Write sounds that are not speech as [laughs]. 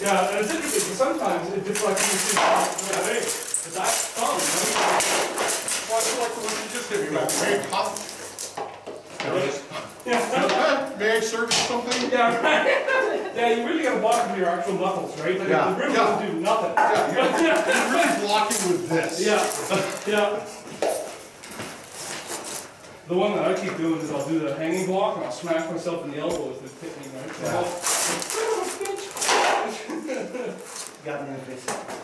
Yeah, and it's interesting, because sometimes it deflects into the right way, but that's fun, right? Well, I feel like the one you just gave me, man. May I cop- Can I just- Yeah, May I serve you something? yeah, right. [laughs] Yeah, you really gotta block with your actual knuckles, right? Like, Yeah, the rim yeah. doesn't do nothing. Yeah, you're, you're really blocking with this. [laughs] Yeah, yeah. The one that I keep doing is I'll do the hanging block and I'll smack myself in the elbow with the picnic, right? Yeah. [laughs] Got me in the face.